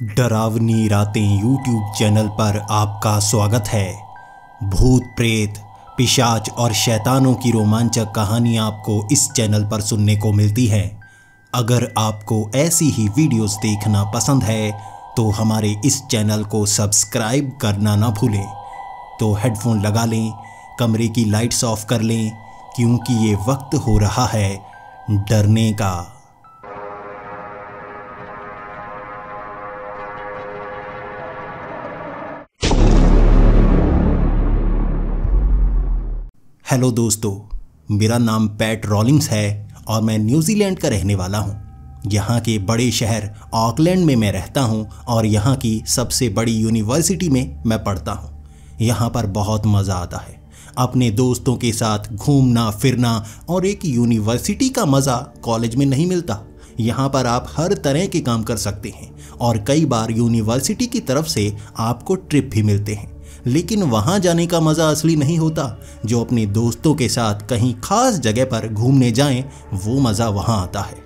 डरावनी रातें YouTube channel पर आपका स्वागत है। भूत, प्रेत, पिशाच और शैतानों की रोमांचक कहानी आपको इस चैनल पर सुनने को मिलती है। अगर आपको ऐसी ही वीडियोस देखना पसंद है तो हमारे इस चैनल को सब्सक्राइब करना ना भूलें। तो हेडफोन लगा लें, कमरे की लाइट्स ऑफ़ कर लें, क्योंकि ये वक्त हो रहा है डरने का। हेलो दोस्तों, मेरा नाम पैट रॉलिंग्स है और मैं न्यूजीलैंड का रहने वाला हूँ। यहाँ के बड़े शहर ऑकलैंड में मैं रहता हूँ और यहाँ की सबसे बड़ी यूनिवर्सिटी में मैं पढ़ता हूँ। यहाँ पर बहुत मज़ा आता है। अपने दोस्तों के साथ घूमना, फिरना और एक यूनिवर्सिटी का मज़ा कॉलेज में नहीं मिलता। यहाँ पर आप हर तरह के काम कर सकते हैं और कई बार यूनिवर्सिटी की तरफ़ से आपको ट्रिप भी मिलते हैं। लेकिन वहाँ जाने का मज़ा असली नहीं होता। जो अपने दोस्तों के साथ कहीं खास जगह पर घूमने जाएँ, वो मज़ा वहाँ आता है।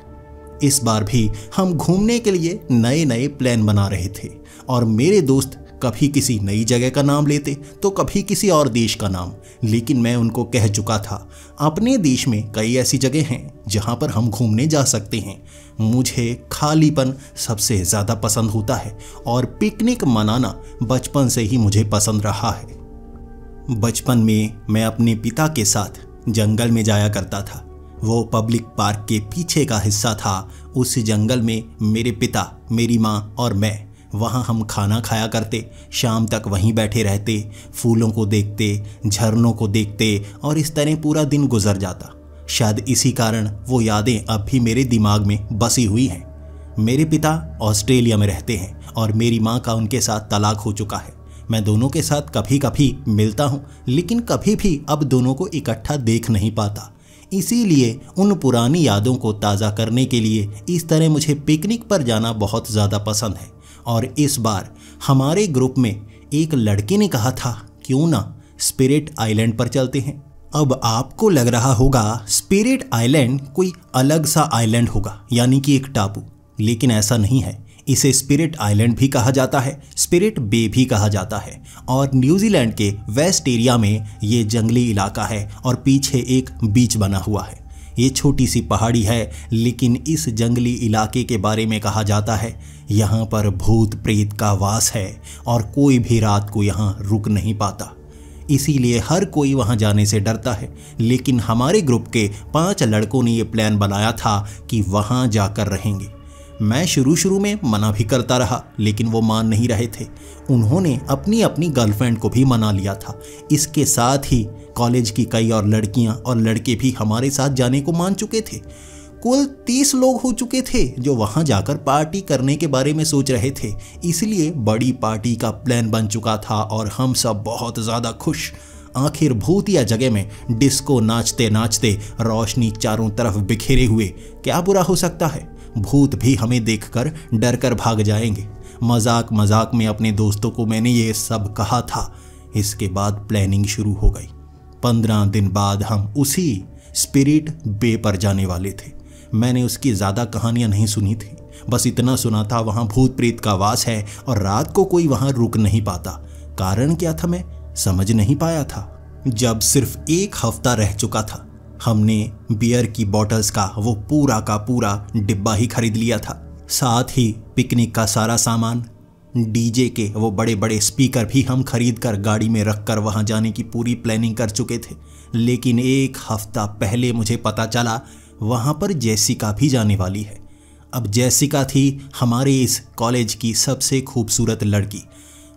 इस बार भी हम घूमने के लिए नए नए प्लान बना रहे थे और मेरे दोस्त कभी किसी नई जगह का नाम लेते तो कभी किसी और देश का नाम। लेकिन मैं उनको कह चुका था, अपने देश में कई ऐसी जगह हैं जहाँ पर हम घूमने जा सकते हैं। मुझे खालीपन सबसे ज़्यादा पसंद होता है और पिकनिक मनाना बचपन से ही मुझे पसंद रहा है। बचपन में मैं अपने पिता के साथ जंगल में जाया करता था। वो पब्लिक पार्क के पीछे का हिस्सा था। उस जंगल में मेरे पिता, मेरी माँ और मैं, वहाँ हम खाना खाया करते। शाम तक वहीं बैठे रहते, फूलों को देखते, झरनों को देखते और इस तरह पूरा दिन गुजर जाता। शायद इसी कारण वो यादें अब भी मेरे दिमाग में बसी हुई हैं। मेरे पिता ऑस्ट्रेलिया में रहते हैं और मेरी माँ का उनके साथ तलाक हो चुका है। मैं दोनों के साथ कभी कभी मिलता हूँ, लेकिन कभी भी अब दोनों को इकट्ठा देख नहीं पाता। इसीलिए उन पुरानी यादों को ताज़ा करने के लिए इस तरह मुझे पिकनिक पर जाना बहुत ज़्यादा पसंद है। और इस बार हमारे ग्रुप में एक लड़के ने कहा था, क्यों ना स्पिरिट आइलैंड पर चलते हैं? अब आपको लग रहा होगा स्पिरिट आइलैंड कोई अलग सा आइलैंड होगा, यानी कि एक टापू। लेकिन ऐसा नहीं है। इसे स्पिरिट आइलैंड भी कहा जाता है। स्पिरिट बे भी कहा जाता है। और न्यूजीलैंड के वेस्ट एरिया में ये जंगली इलाका है और पीछे एक बीच बना हुआ है। ये छोटी सी पहाड़ी है, लेकिन इस जंगली इलाके के बारे में कहा जाता है। यहाँ पर भूत प्रेत का वास है और कोई भी रात को यहाँ रुक नहीं पाता। इसीलिए हर कोई वहाँ जाने से डरता है। लेकिन हमारे ग्रुप के पाँच लड़कों ने ये प्लान बनाया था कि वहाँ जाकर रहेंगे। मैं शुरू शुरू में मना भी करता रहा, लेकिन वो मान नहीं रहे थे। उन्होंने अपनी अपनी गर्लफ्रेंड को भी मना लिया था। इसके साथ ही कॉलेज की कई और लड़कियाँ और लड़के भी हमारे साथ जाने को मान चुके थे। कुल तीस लोग हो चुके थे जो वहाँ जाकर पार्टी करने के बारे में सोच रहे थे। इसलिए बड़ी पार्टी का प्लान बन चुका था और हम सब बहुत ज़्यादा खुश। आखिर भूतिया जगह में डिस्को नाचते नाचते रोशनी चारों तरफ़ बिखेरे हुए। क्या बुरा हो सकता है? भूत भी हमें देखकर डर कर भाग जाएँगे। मज़ाक मज़ाक में अपने दोस्तों को मैंने ये सब कहा था। इसके बाद प्लानिंग शुरू हो गई। पंद्रह दिन बाद हम उसी स्पिरिट बे पर जाने वाले थे। मैंने उसकी ज़्यादा कहानियाँ नहीं सुनी थी। बस इतना सुना था वहाँ भूत प्रेत का वास है और रात को कोई वहाँ रुक नहीं पाता। कारण क्या था मैं? समझ नहीं पाया था। जब सिर्फ़ एक हफ़्ता रह चुका था, हमने बियर की बॉटल्स का वो पूरा का पूरा डिब्बा ही खरीद लिया था। साथ ही पिकनिक का सारा सामान, डीजे के वो बड़े बड़े स्पीकर भी हम खरीद कर गाड़ी में रख कर वहाँ जाने की पूरी प्लानिंग कर चुके थे। लेकिन एक हफ़्ता पहले मुझे पता चला वहाँ पर जैसिका भी जाने वाली है। अब जैसिका थी हमारे इस कॉलेज की सबसे खूबसूरत लड़की,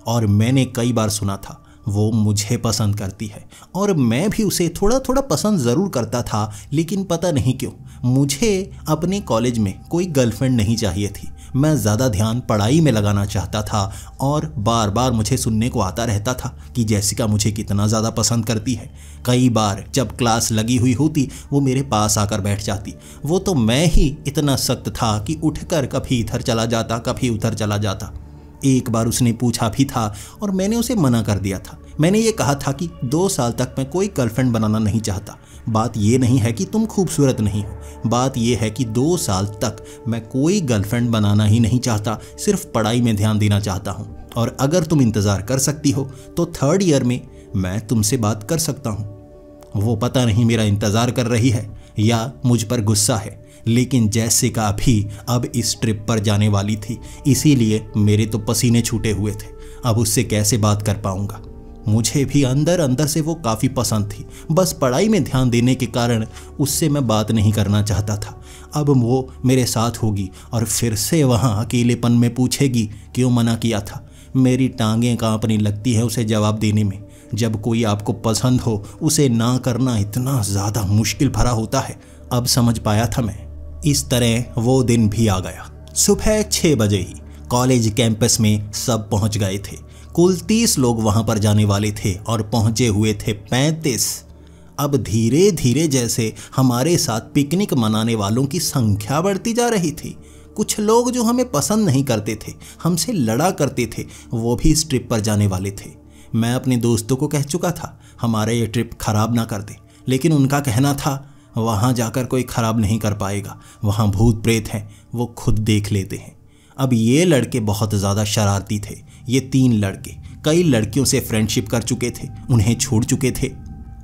और मैंने कई बार सुना था वो मुझे पसंद करती है। और मैं भी उसे थोड़ा थोड़ा पसंद ज़रूर करता था, लेकिन पता नहीं क्यों, मुझे अपने कॉलेज में कोई गर्लफ्रेंड नहीं चाहिए थी। मैं ज़्यादा ध्यान पढ़ाई में लगाना चाहता था और बार बार मुझे सुनने को आता रहता था कि जैसिका मुझे कितना ज़्यादा पसंद करती है। कई बार जब क्लास लगी हुई होती, वो मेरे पास आकर बैठ जाती। वो तो मैं ही इतना सख्त था कि उठकर कभी इधर चला जाता, कभी उधर चला जाता। एक बार उसने पूछा भी था और मैंने उसे मना कर दिया था। मैंने ये कहा था कि दो साल तक मैं कोई गर्लफ्रेंड बनाना नहीं चाहता। बात ये नहीं है कि तुम खूबसूरत नहीं हो। बात यह है कि दो साल तक मैं कोई गर्लफ्रेंड बनाना ही नहीं चाहता, सिर्फ़ पढ़ाई में ध्यान देना चाहता हूँ। और अगर तुम इंतज़ार कर सकती हो तो थर्ड ईयर में मैं तुमसे बात कर सकता हूँ। वो पता नहीं मेरा इंतज़ार कर रही है या मुझ पर गुस्सा है। लेकिन जैसिका भी अब इस ट्रिप पर जाने वाली थी, इसीलिए मेरे तो पसीने छूटे हुए थे। अब उससे कैसे बात कर पाऊँगा? मुझे भी अंदर अंदर से वो काफ़ी पसंद थी। बस पढ़ाई में ध्यान देने के कारण उससे मैं बात नहीं करना चाहता था। अब वो मेरे साथ होगी और फिर से वहाँ अकेलेपन में पूछेगी, क्यों मना किया था? मेरी टांगें कांपने लगती है उसे जवाब देने में। जब कोई आपको पसंद हो, उसे ना करना इतना ज़्यादा मुश्किल भरा होता है। अब समझ पाया था मैं। इस तरह वो दिन भी आ गया। सुबह छः बजे ही कॉलेज कैंपस में सब पहुँच गए थे। कुल तीस लोग वहाँ पर जाने वाले थे और पहुँचे हुए थे पैंतीस। अब धीरे धीरे जैसे हमारे साथ पिकनिक मनाने वालों की संख्या बढ़ती जा रही थी। कुछ लोग जो हमें पसंद नहीं करते थे, हमसे लड़ा करते थे, वो भी इस ट्रिप पर जाने वाले थे। मैं अपने दोस्तों को कह चुका था, हमारा ये ट्रिप खराब ना कर दे, लेकिन उनका कहना था वहाँ जाकर कोई खराब नहीं कर पाएगा। वहाँ भूत प्रेत हैं, वो खुद देख लेते हैं। अब ये लड़के बहुत ज़्यादा शरारती थे। ये तीन लड़के, कई लड़कियों से फ्रेंडशिप कर चुके थे, उन्हें छोड़ चुके थे।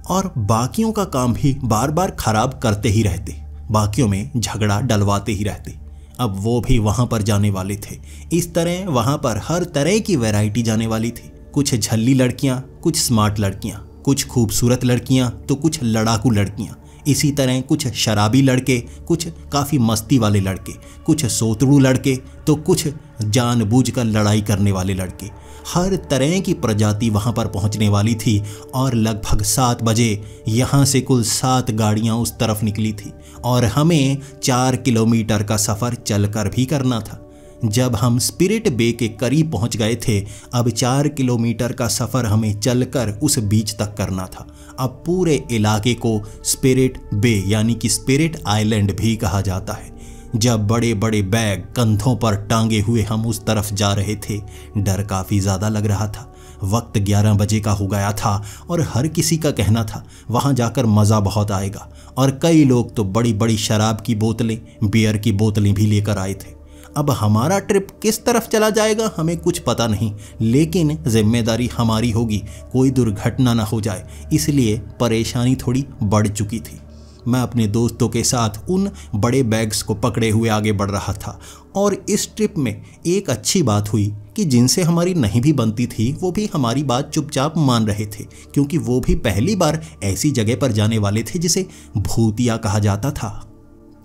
और बाकियों का काम भी बार बार खराब करते ही रहते। बाकियों में झगड़ा डलवाते ही रहते। अब वो भी वहाँ पर जाने वाले थे। इस तरह वहाँ पर हर तरह की वैरायटी जाने वाली थी। कुछ झल्ली लड़कियाँ, कुछ स्मार्ट लड़कियाँ, कुछ खूबसूरत लड़कियाँ तो कुछ लड़ाकू लड़कियाँ। इसी तरह कुछ शराबी लड़के, कुछ काफ़ी मस्ती वाले लड़के, कुछ सोतड़ू लड़के तो कुछ जानबूझकर लड़ाई करने वाले लड़के। हर तरह की प्रजाति वहाँ पर पहुँचने वाली थी और लगभग सात बजे यहाँ से कुल सात गाड़ियाँ उस तरफ़ निकली थी और हमें चार किलोमीटर का सफ़र चलकर भी करना था। जब हम स्पिरिट बे के करीब पहुँच गए थे, अब चार किलोमीटर का सफ़र हमें चलकर उस बीच तक करना था। अब पूरे इलाके को स्पिरिट बे, यानी कि स्पिरिट आइलैंड भी कहा जाता है। जब बड़े बड़े बैग कंधों पर टांगे हुए हम उस तरफ़ जा रहे थे, डर काफ़ी ज़्यादा लग रहा था। वक्त 11 बजे का हो गया था और हर किसी का कहना था, वहाँ जाकर मज़ा बहुत आएगा। और कई लोग तो बड़ी बड़ी शराब की बोतलें, बियर की बोतलें भी लेकर आए थे। अब हमारा ट्रिप किस तरफ़ चला जाएगा, हमें कुछ पता नहीं। लेकिन ज़िम्मेदारी हमारी होगी, कोई दुर्घटना ना हो जाए। इसलिए परेशानी थोड़ी बढ़ चुकी थी। मैं अपने दोस्तों के साथ उन बड़े बैग्स को पकड़े हुए आगे बढ़ रहा था। और इस ट्रिप में एक अच्छी बात हुई कि जिनसे हमारी नहीं भी बनती थी, वो भी हमारी बात चुपचाप मान रहे थे। क्योंकि वो भी पहली बार ऐसी जगह पर जाने वाले थे जिसे भूतिया कहा जाता था।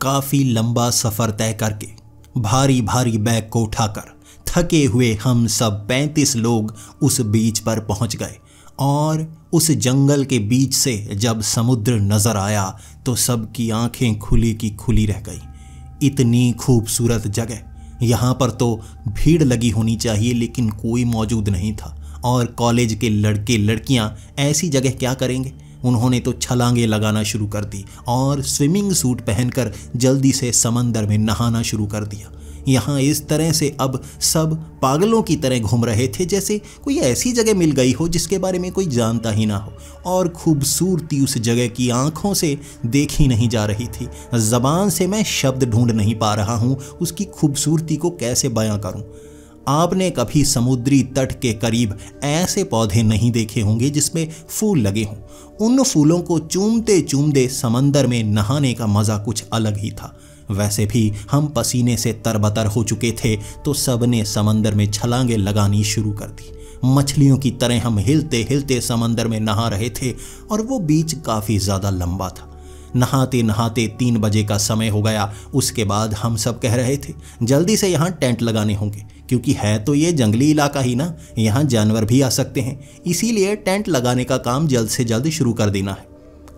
काफ़ी लंबा सफ़र तय करके। भारी भारी बैग को उठाकर थके हुए हम सब पैंतीस लोग उस बीच पर पहुँच गए। और उस जंगल के बीच से जब समुद्र नज़र आया तो सबकी आँखें खुली की खुली रह गई। इतनी खूबसूरत जगह। यहाँ पर तो भीड़ लगी होनी चाहिए, लेकिन कोई मौजूद नहीं था। और कॉलेज के लड़के लड़कियाँ ऐसी जगह क्या करेंगे? उन्होंने तो छलांगे लगाना शुरू कर दी और स्विमिंग सूट पहनकर जल्दी से समंदर में नहाना शुरू कर दिया। यहाँ इस तरह से अब सब पागलों की तरह घूम रहे थे, जैसे कोई ऐसी जगह मिल गई हो जिसके बारे में कोई जानता ही ना हो। और खूबसूरती उस जगह की आँखों से देखी नहीं जा रही थी। जबान से मैं शब्द ढूंढ नहीं पा रहा हूँ, उसकी खूबसूरती को कैसे बयां करूँ? आपने कभी समुद्री तट के करीब ऐसे पौधे नहीं देखे होंगे जिसमें फूल लगे हों। उन फूलों को चूमते चूमते समंदर में नहाने का मज़ा कुछ अलग ही था। वैसे भी हम पसीने से तरबतर हो चुके थे तो सबने समंदर में छलांगे लगानी शुरू कर दी। मछलियों की तरह हम हिलते हिलते समंदर में नहा रहे थे, और वो बीच काफ़ी ज़्यादा लंबा था। नहाते नहाते तीन बजे का समय हो गया, उसके बाद हम सब कह रहे थे, जल्दी से यहाँ टेंट लगाने होंगे। क्योंकि है तो ये जंगली इलाका ही ना, यहाँ जानवर भी आ सकते हैं। इसीलिए टेंट लगाने का काम जल्द से जल्द शुरू कर देना है।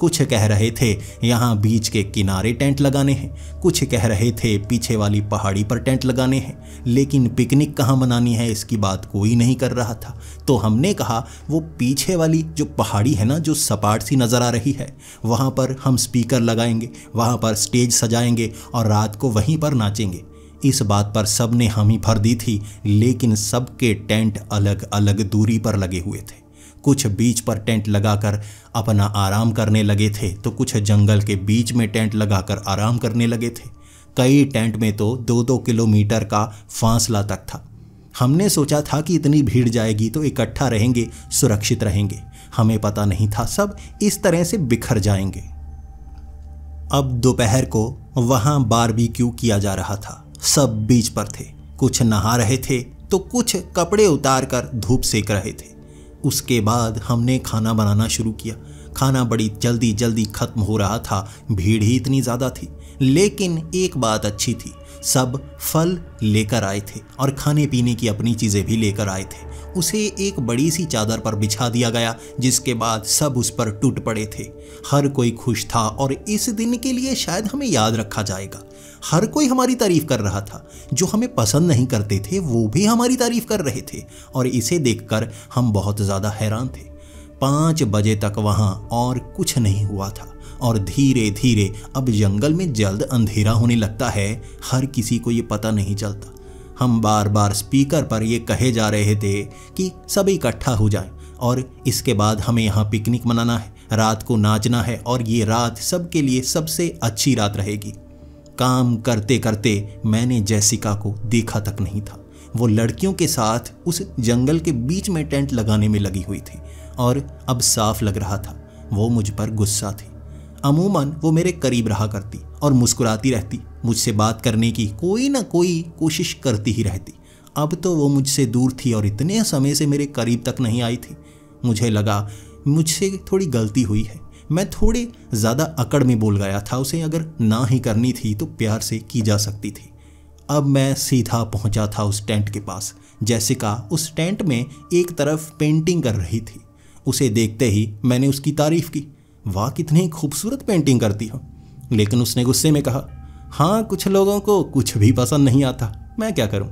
कुछ कह रहे थे, यहाँ बीच के किनारे टेंट लगाने हैं। कुछ कह रहे थे, पीछे वाली पहाड़ी पर टेंट लगाने हैं। लेकिन पिकनिक कहाँ मनानी है, इसकी बात कोई नहीं कर रहा था। तो हमने कहा, वो पीछे वाली जो पहाड़ी है ना, जो सपाट सी नज़र आ रही है, वहाँ पर हम स्पीकर लगाएँगे, वहाँ पर स्टेज सजाएँगे और रात को वहीं पर नाचेंगे। इस बात पर सबने हामी भर दी थी, लेकिन सबके टेंट अलग अलग दूरी पर लगे हुए थे। कुछ बीच पर टेंट लगाकर अपना आराम करने लगे थे तो कुछ जंगल के बीच में टेंट लगाकर आराम करने लगे थे। कई टेंट में तो दो दो किलोमीटर का फासला तक था। हमने सोचा था कि इतनी भीड़ जाएगी तो इकट्ठा रहेंगे, सुरक्षित रहेंगे। हमें पता नहीं था, सब इस तरह से बिखर जाएँगे। अब दोपहर को वहाँ बारबेक्यू किया जा रहा था। सब बीच पर थे। कुछ नहा रहे थे तो कुछ कपड़े उतार कर धूप सेक रहे थे। उसके बाद हमने खाना बनाना शुरू किया। खाना बड़ी जल्दी जल्दी खत्म हो रहा था। भीड़ ही इतनी ज़्यादा थी। लेकिन एक बात अच्छी थी। सब फल लेकर आए थे और खाने पीने की अपनी चीज़ें भी लेकर आए थे। उसे एक बड़ी सी चादर पर बिछा दिया गया, जिसके बाद सब उस पर टूट पड़े थे। हर कोई खुश था और इस दिन के लिए शायद हमें याद रखा जाएगा। हर कोई हमारी तारीफ़ कर रहा था। जो हमें पसंद नहीं करते थे, वो भी हमारी तारीफ़ कर रहे थे और इसे देखकर हम बहुत ज़्यादा हैरान थे। पाँच बजे तक वहाँ और कुछ नहीं हुआ था। और धीरे धीरे अब जंगल में जल्द अंधेरा होने लगता है। हर किसी को ये पता नहीं चलता। हम बार बार स्पीकर पर ये कहे जा रहे थे कि सब इकट्ठा हो जाए और इसके बाद हमें यहाँ पिकनिक मनाना है, रात को नाचना है और ये रात सबके लिए सबसे अच्छी रात रहेगी। काम करते करते मैंने जैसिका को देखा तक नहीं था। वो लड़कियों के साथ उस जंगल के बीच में टेंट लगाने में लगी हुई थी और अब साफ़ लग रहा था। वो मुझ पर गुस्सा थी। अमूमन वो मेरे करीब रहा करती और मुस्कुराती रहती। मुझसे बात करने की कोई ना कोई कोशिश करती ही रहती। अब तो वो मुझसे दूर थी और इतने समय से मेरे करीब तक नहीं आई थी। मुझे लगा, मुझसे थोड़ी गलती हुई है। मैं थोड़े ज़्यादा अकड़ में बोल गया था। उसे अगर ना ही करनी थी तो प्यार से की जा सकती थी। अब मैं सीधा पहुँचा था उस टेंट के पास। जैसिका उस टेंट में एक तरफ़ पेंटिंग कर रही थी। उसे देखते ही मैंने उसकी तारीफ़ की। वाह, कितनी खूबसूरत पेंटिंग करती हो। लेकिन उसने गुस्से में कहा हाँ कुछ लोगों को कुछ भी पसंद नहीं आता। मैं क्या करूँ?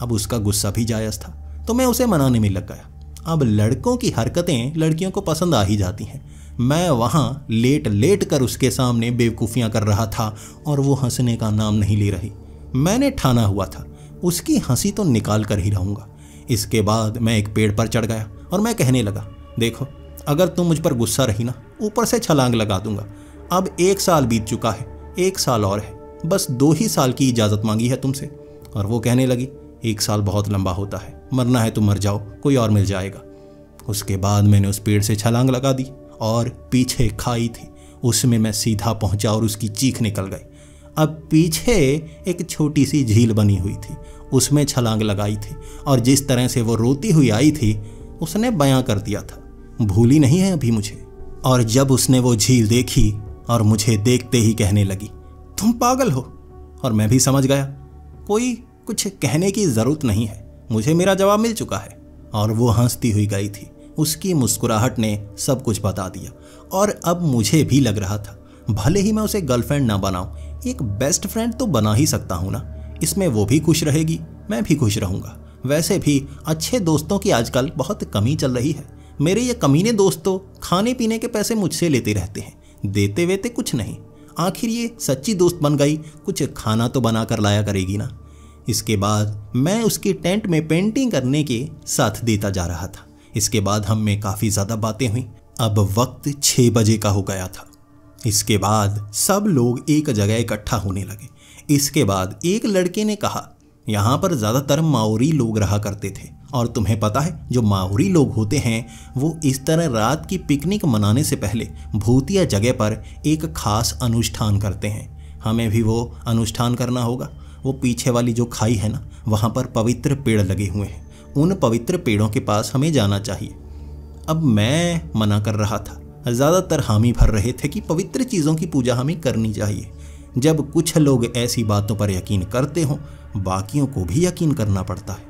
अब उसका गुस्सा भी जायज़ था तो मैं उसे मनाने में लग गया। अब लड़कों की हरकतें लड़कियों को पसंद आ ही जाती हैं। मैं वहाँ लेट लेट कर उसके सामने बेवकूफ़ियाँ कर रहा था और वो हंसने का नाम नहीं ले रही। मैंने ठाना हुआ था। उसकी हँसी तो निकाल कर ही रहूँगा। इसके बाद मैं एक पेड़ पर चढ़ गया और मैं कहने लगा, देखो अगर तुम मुझ पर गुस्सा रही ना, ऊपर से छलांग लगा दूँगा। अब एक साल बीत चुका है, एक साल और है। बस दो ही साल की इजाज़त मांगी है तुमसे। और वो कहने लगी, एक साल बहुत लंबा होता है, मरना है तो मर जाओ, कोई और मिल जाएगा। उसके बाद मैंने उस पेड़ से छलांग लगा दी और पीछे खाई थी। उसमें मैं सीधा पहुँचा और उसकी चीख निकल गई। अब पीछे एक छोटी सी झील बनी हुई थी। उसमें छलांग लगाई थी और जिस तरह से वो रोती हुई आई थी, उसने बयां कर दिया था। भूली नहीं है अभी मुझे। और जब उसने वो झील देखी और मुझे देखते ही कहने लगी, तुम पागल हो। और मैं भी समझ गया, कोई कुछ कहने की ज़रूरत नहीं है, मुझे मेरा जवाब मिल चुका है। और वो हंसती हुई गई थी। उसकी मुस्कुराहट ने सब कुछ बता दिया। और अब मुझे भी लग रहा था, भले ही मैं उसे गर्लफ्रेंड ना बनाऊँ, एक बेस्ट फ्रेंड तो बना ही सकता हूँ ना। इसमें वो भी खुश रहेगी, मैं भी खुश रहूँगा। वैसे भी अच्छे दोस्तों की आजकल बहुत कमी चल रही है। मेरे ये कमीने दोस्त खाने पीने के पैसे मुझसे लेते रहते हैं। देते वेते कुछ नहीं। आखिर ये सच्ची दोस्त बन गई, कुछ खाना तो बना कर लाया करेगी ना। इसके बाद मैं उसकी टेंट में पेंटिंग करने के साथ देता जा रहा था। इसके बाद हम में काफ़ी ज़्यादा बातें हुई। अब वक्त छः बजे का हो गया था। इसके बाद सब लोग एक जगह इकट्ठा होने लगे। इसके बाद एक लड़के ने कहा, यहाँ पर ज़्यादातर माओरी लोग रहा करते थे। और तुम्हें पता है, जो माओरी लोग होते हैं, वो इस तरह रात की पिकनिक मनाने से पहले भूतिया जगह पर एक खास अनुष्ठान करते हैं। हमें भी वो अनुष्ठान करना होगा। वो पीछे वाली जो खाई है ना, वहाँ पर पवित्र पेड़ लगे हुए हैं। उन पवित्र पेड़ों के पास हमें जाना चाहिए। अब मैं मना कर रहा था। ज़्यादातर हामी भर रहे थे कि पवित्र चीज़ों की पूजा हमें करनी चाहिए। जब कुछ लोग ऐसी बातों पर यकीन करते हों, बाकियों को भी यकीन करना पड़ता है।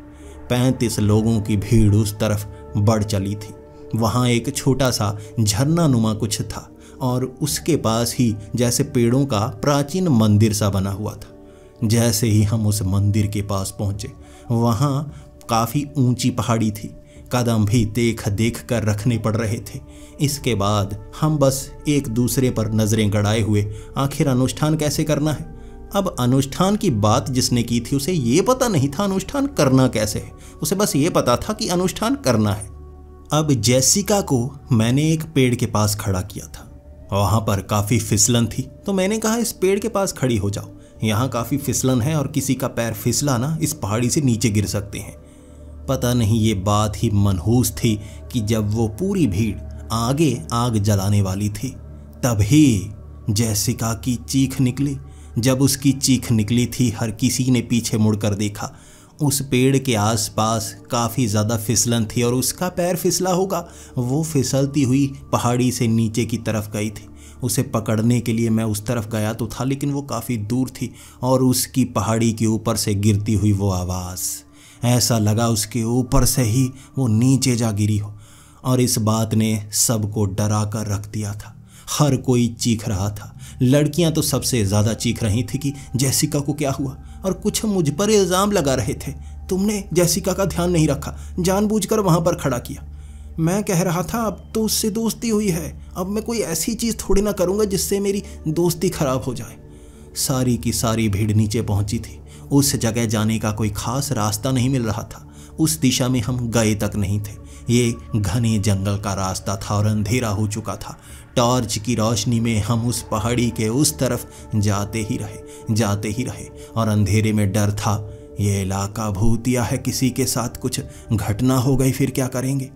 पैंतीस लोगों की भीड़ उस तरफ़ बढ़ चली थी। वहाँ एक छोटा सा झरना नुमा कुछ था और उसके पास ही जैसे पेड़ों का प्राचीन मंदिर सा बना हुआ था। जैसे ही हम उस मंदिर के पास पहुँचे, वहाँ काफ़ी ऊँची पहाड़ी थी। कदम भी देख देख कर रखने पड़ रहे थे। इसके बाद हम बस एक दूसरे पर नज़रें गड़ाए हुए, आखिर अनुष्ठान कैसे करना है? अब अनुष्ठान की बात जिसने की थी उसे ये पता नहीं था अनुष्ठान करना कैसे है। उसे बस ये पता था कि अनुष्ठान करना है। अब जैसिका को मैंने एक पेड़ के पास खड़ा किया था। वहाँ पर काफ़ी फिसलन थी तो मैंने कहा, इस पेड़ के पास खड़ी हो जाओ। यहाँ काफ़ी फिसलन है और किसी का पैर फिसला ना इस पहाड़ी से नीचे गिर सकते हैं। पता नहीं, ये बात ही मनहूस थी कि जब वो पूरी भीड़ आगे आग जलाने वाली थी तभी जैसिका की चीख निकली। जब उसकी चीख निकली थी, हर किसी ने पीछे मुड़कर देखा। उस पेड़ के आसपास काफ़ी ज़्यादा फिसलन थी और उसका पैर फिसला होगा। वो फिसलती हुई पहाड़ी से नीचे की तरफ़ गई थी। उसे पकड़ने के लिए मैं उस तरफ़ गया तो था, लेकिन वो काफ़ी दूर थी और उसकी पहाड़ी के ऊपर से गिरती हुई वो आवाज़। ऐसा लगा उसके ऊपर से ही वो नीचे जा गिरी हो और इस बात ने सबको डरा कर रख दिया था। हर कोई चीख रहा था। लड़कियाँ तो सबसे ज़्यादा चीख रही थी कि जैसिका को क्या हुआ? और कुछ मुझ पर इल्ज़ाम लगा रहे थे। तुमने जैसिका का ध्यान नहीं रखा। जानबूझकर वहाँ पर खड़ा किया। मैं कह रहा था, अब तो उससे दोस्ती हुई है। अब मैं कोई ऐसी चीज़ थोड़ी ना करूँगा जिससे मेरी दोस्ती खराब हो जाए। सारी की सारी भीड़ नीचे पहुँची थी। उस जगह जाने का कोई खास रास्ता नहीं मिल रहा था। उस दिशा में हम गए तक नहीं थे। ये घने जंगल का रास्ता था और अंधेरा हो चुका था। टॉर्च की रोशनी में हम उस पहाड़ी के उस तरफ़ जाते ही रहे, जाते ही रहे और अंधेरे में डर था। ये इलाका भूतिया है किसी के साथ कुछ घटना हो गई, फिर क्या करेंगे?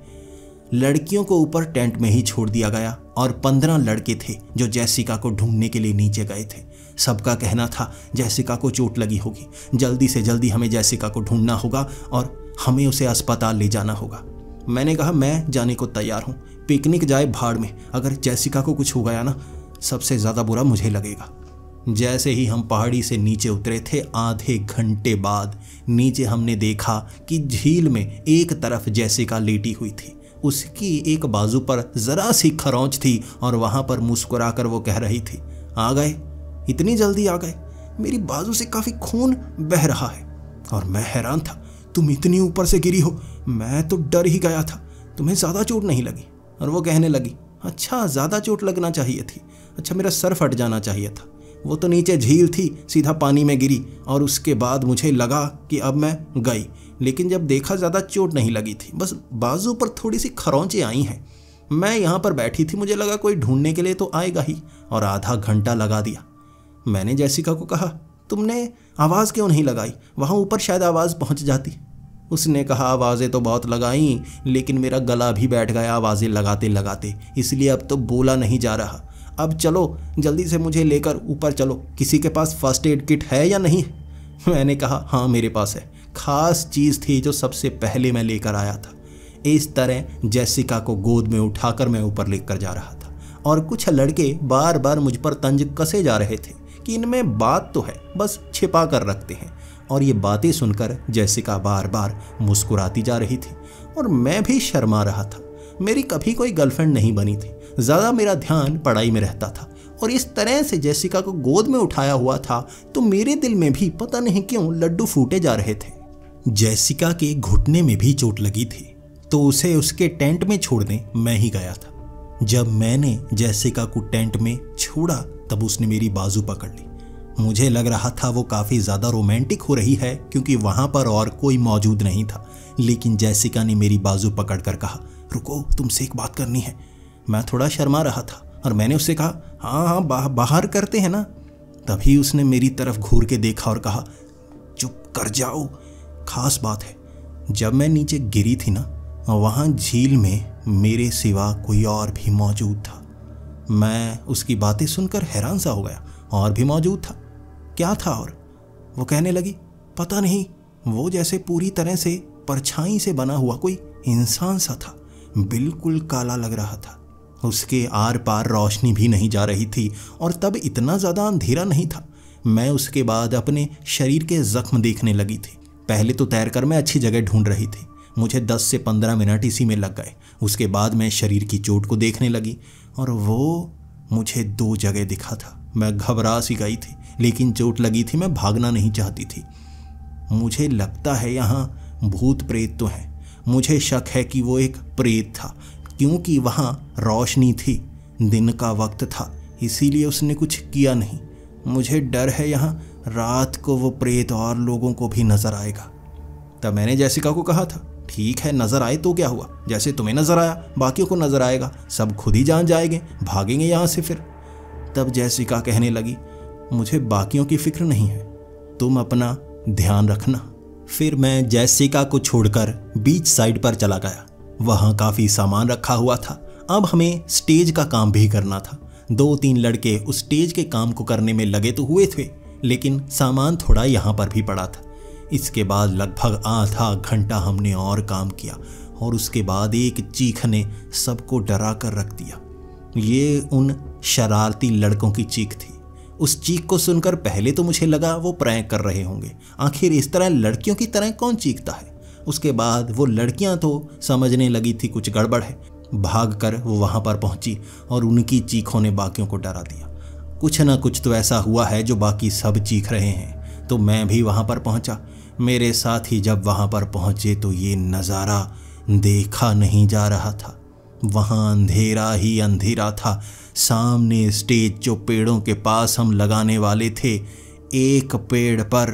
लड़कियों को ऊपर टेंट में ही छोड़ दिया गया और पंद्रह लड़के थे जो जैसिका को ढूँढने के लिए नीचे गए थे। सबका कहना था, जैसिका को चोट लगी होगी। जल्दी से जल्दी हमें जैसिका को ढूंढना होगा और हमें उसे अस्पताल ले जाना होगा। मैंने कहा, मैं जाने को तैयार हूँ। पिकनिक जाए भाड़ में। अगर जैसिका को कुछ हो गया ना, सबसे ज़्यादा बुरा मुझे लगेगा। जैसे ही हम पहाड़ी से नीचे उतरे थे, आधे घंटे बाद नीचे हमने देखा कि झील में एक तरफ़ जैसिका लेटी हुई थी। उसकी एक बाजू पर जरा सी खरौच थी और वहाँ पर मुस्कुराकर वो कह रही थी, आ गए? इतनी जल्दी आ गए? मेरी बाजू से काफ़ी खून बह रहा है। और मैं हैरान था। तुम इतनी ऊपर से गिरी हो, मैं तो डर ही गया था। तुम्हें ज़्यादा चोट नहीं लगी? और वो कहने लगी अच्छा ज़्यादा चोट लगना चाहिए थी। अच्छा मेरा सर फट जाना चाहिए था। वो तो नीचे झील थी, सीधा पानी में गिरी, और उसके बाद मुझे लगा कि अब मैं गई। लेकिन जब देखा ज़्यादा चोट नहीं लगी थी, बस बाजू पर थोड़ी सी खरोंचें आई हैं। मैं यहाँ पर बैठी थी, मुझे लगा कोई ढूँढने के लिए तो आएगा ही, और आधा घंटा लगा दिया। मैंने जैसिका को कहा तुमने आवाज़ क्यों नहीं लगाई? वहाँ ऊपर शायद आवाज़ पहुँच जाती। उसने कहा, आवाज़ें तो बहुत लगाई, लेकिन मेरा गला भी बैठ गया आवाज़ें लगाते लगाते। इसलिए अब तो बोला नहीं जा रहा। अब चलो, जल्दी से मुझे लेकर ऊपर चलो। किसी के पास फ़र्स्ट एड किट है या नहीं? मैंने कहा हाँ मेरे पास है। खास चीज़ थी जो सबसे पहले मैं लेकर आया था। इस तरह जैसिका को गोद में उठाकर मैं ऊपर लेकर जा रहा था। और कुछ लड़के बार बार मुझ पर तंज कसे जा रहे थे। कि इनमें बात तो है, बस छिपा कर रखते हैं। और ये बातें सुनकर जैसिका बार बार मुस्कुराती जा रही थी। और मैं भी शर्मा रहा था। मेरी कभी कोई गर्लफ्रेंड नहीं बनी थी। ज़्यादा मेरा ध्यान पढ़ाई में रहता था। और इस तरह से जैसिका को गोद में उठाया हुआ था तो मेरे दिल में भी पता नहीं क्यों लड्डू फूटे जा रहे थे। जैसिका के घुटने में भी चोट लगी थी। तो उसे उसके टेंट में छोड़ने मैं ही गया था। जब मैंने जैसिका को टेंट में छोड़ा तब उसने मेरी बाजू पकड़ ली। मुझे लग रहा था वो काफ़ी ज़्यादा रोमांटिक हो रही है क्योंकि वहाँ पर और कोई मौजूद नहीं था। लेकिन जैसिका ने मेरी बाजू पकड़कर कहा रुको तुमसे एक बात करनी है। मैं थोड़ा शर्मा रहा था और मैंने उससे कहा हाँ हाँ बा, बाहर करते हैं ना? तभी उसने मेरी तरफ़ घूर के देखा और कहा चुप कर जाओ खास बात है। जब मैं नीचे गिरी थी ना वहाँ झील में मेरे सिवा कोई और भी मौजूद था। मैं उसकी बातें सुनकर हैरान सा हो गया। और भी मौजूद था। क्या था और? वो कहने लगी, पता नहीं, वो जैसे पूरी तरह से परछाई से बना हुआ कोई इंसान सा था। बिल्कुल काला लग रहा था। उसके आर पार रोशनी भी नहीं जा रही थी और तब इतना ज़्यादा अंधेरा नहीं था। मैं उसके बाद अपने शरीर के जख्म देखने लगी थी। पहले तो तैरकर मैं अच्छी जगह ढूंढ रही थी। मुझे 10 से 15 मिनट इसी में लग गए। उसके बाद मैं शरीर की चोट को देखने लगी और वो मुझे दो जगह दिखा था। मैं घबरा सी गई थी, लेकिन चोट लगी थी, मैं भागना नहीं चाहती थी। मुझे लगता है यहाँ भूत प्रेत तो है। मुझे शक है कि वो एक प्रेत था, क्योंकि वहाँ रोशनी थी, दिन का वक्त था, इसीलिए उसने कुछ किया नहीं। मुझे डर है यहाँ रात को वो प्रेत और लोगों को भी नज़र आएगा। तब मैंने जैसिका को कहा था ठीक है, नज़र आए तो क्या हुआ? जैसे तुम्हें नज़र आया, बाकियों को नज़र आएगा। सब खुद ही जान जाएँगे, भागेंगे यहाँ से फिर। तब जैसिका कहने लगी, मुझे बाकियों की फ़िक्र नहीं है। तुम अपना ध्यान रखना। फिर मैं जैसिका को छोड़कर बीच साइड पर चला गया। वहाँ काफ़ी सामान रखा हुआ था। अब हमें स्टेज का काम भी करना था। दो तीन लड़के उस स्टेज के काम को करने में लगे तो हुए थे, लेकिन सामान थोड़ा यहाँ पर भी पड़ा था। इसके बाद लगभग आधा घंटा हमने और काम किया और उसके बाद एक चीख ने सबको डरा कर रख दिया। ये उन शरारती लड़कों की चीख थी। उस चीख को सुनकर पहले तो मुझे लगा वो प्रैंक कर रहे होंगे। आखिर इस तरह लड़कियों की तरह कौन चीखता है? उसके बाद वो लड़कियाँ तो समझने लगी थी कुछ गड़बड़ है। भाग कर वो वहाँ पर पहुँची और उनकी चीखों ने बाकियों को डरा दिया। कुछ ना कुछ तो ऐसा हुआ है जो बाकी सब चीख रहे हैं। तो मैं भी वहाँ पर पहुँचा। मेरे साथ ही जब वहाँ पर पहुँचे तो ये नज़ारा देखा नहीं जा रहा था। वहाँ अंधेरा ही अंधेरा था। सामने स्टेज जो पेड़ों के पास हम लगाने वाले थे, एक पेड़ पर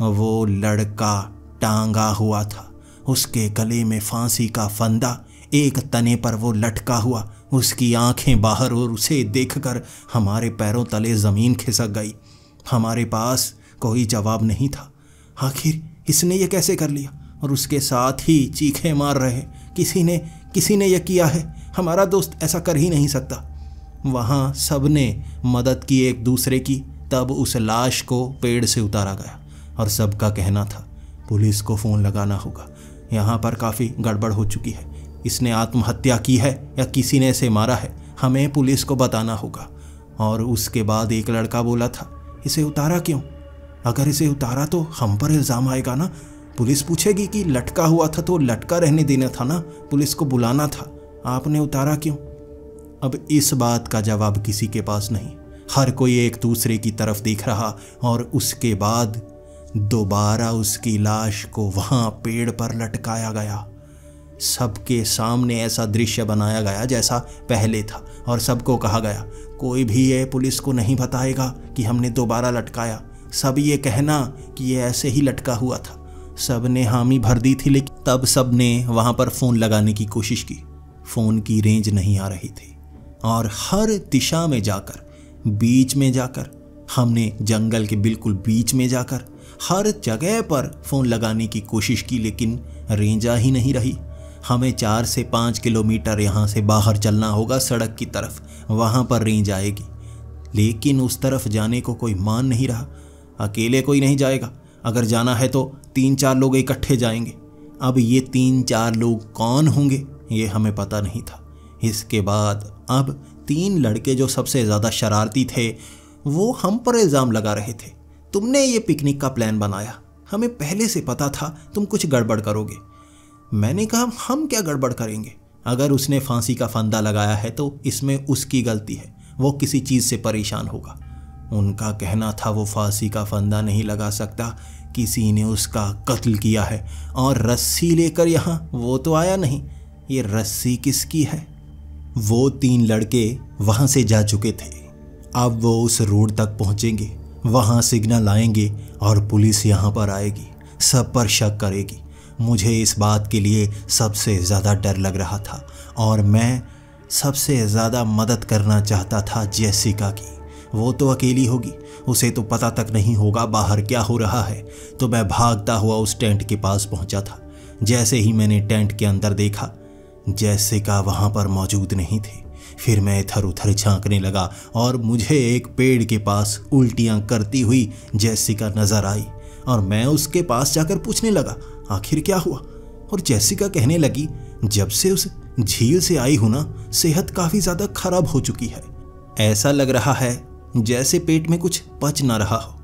वो लड़का टांगा हुआ था। उसके गले में फांसी का फंदा, एक तने पर वो लटका हुआ। उसकी आँखें बाहर और उसे देखकर हमारे पैरों तले ज़मीन खिसक गई। हमारे पास कोई जवाब नहीं था। आखिर इसने ये कैसे कर लिया? और उसके साथ ही चीखें मार रहे किसी ने किसी ने यह किया है? हमारा दोस्त ऐसा कर ही नहीं सकता। वहाँ सबने मदद की एक दूसरे की। तब उस लाश को पेड़ से उतारा गया और सबका कहना था, पुलिस को फ़ोन लगाना होगा। यहाँ पर काफ़ी गड़बड़ हो चुकी है। इसने आत्महत्या की है या किसी ने इसे मारा है? हमें पुलिस को बताना होगा। और उसके बाद एक लड़का बोला था, इसे उतारा क्यों? अगर इसे उतारा तो हम पर इल्ज़ाम आएगा ना? पुलिस पूछेगी कि लटका हुआ था तो लटका रहने देना था ना? पुलिस को बुलाना था। आपने उतारा क्यों? अब इस बात का जवाब किसी के पास नहीं। हर कोई एक दूसरे की तरफ़ देख रहा और उसके बाद दोबारा उसकी लाश को वहाँ पेड़ पर लटकाया गया। सबके सामने ऐसा दृश्य बनाया गया जैसा पहले था और सबको कहा गया, कोई भी ये पुलिस को नहीं बताएगा कि हमने दोबारा लटकाया। सब ये कहना कि ये ऐसे ही लटका हुआ था। सबने हामी भर दी थी, लेकिन तब सबने वहाँ पर फ़ोन लगाने की कोशिश की। फ़ोन की रेंज नहीं आ रही थी। और हर दिशा में जाकर, बीच में जाकर, हमने जंगल के बिल्कुल बीच में जाकर, हर जगह पर फ़ोन लगाने की कोशिश की, लेकिन रेंज आ ही नहीं रही। हमें चार से पाँच किलोमीटर यहाँ से बाहर चलना होगा, सड़क की तरफ़। वहाँ पर रेंज आएगी। लेकिन उस तरफ़ जाने को कोई मान नहीं रहा। अकेले कोई नहीं जाएगा। अगर जाना है तो तीन चार लोग इकट्ठे जाएँगे। अब ये तीन चार लोग कौन होंगे, ये हमें पता नहीं था। इसके बाद अब तीन लड़के जो सबसे ज़्यादा शरारती थे, वो हम पर इल्ज़ाम लगा रहे थे। तुमने ये पिकनिक का प्लान बनाया। हमें पहले से पता था तुम कुछ गड़बड़ करोगे। मैंने कहा, हम क्या गड़बड़ करेंगे? अगर उसने फांसी का फंदा लगाया है तो इसमें उसकी गलती है। वो किसी चीज़ से परेशान होगा। उनका कहना था, वो फांसी का फंदा नहीं लगा सकता। किसी ने उसका कत्ल किया है और रस्सी लेकर यहाँ, वो तो आया नहीं। ये रस्सी किसकी है? वो तीन लड़के वहाँ से जा चुके थे। अब वो उस रोड तक पहुँचेंगे। वहाँ सिग्नल आएँगे और पुलिस यहाँ पर आएगी। सब पर शक करेगी। मुझे इस बात के लिए सबसे ज़्यादा डर लग रहा था और मैं सबसे ज़्यादा मदद करना चाहता था जेसिका की। वो तो अकेली होगी। उसे तो पता तक नहीं होगा बाहर क्या हो रहा है। तो मैं भागता हुआ उस टेंट के पास पहुँचा था। जैसे ही मैंने टेंट के अंदर देखा जेसिका वहाँ पर मौजूद नहीं थी। फिर मैं इधर उधर झांकने लगा और मुझे एक पेड़ के पास उल्टियाँ करती हुई जैसिका नज़र आई और मैं उसके पास जाकर पूछने लगा, आखिर क्या हुआ? और जैसिका कहने लगी, जब से उस झील से आई हूँ ना, सेहत काफ़ी ज़्यादा खराब हो चुकी है। ऐसा लग रहा है जैसे पेट में कुछ पच ना रहा हो।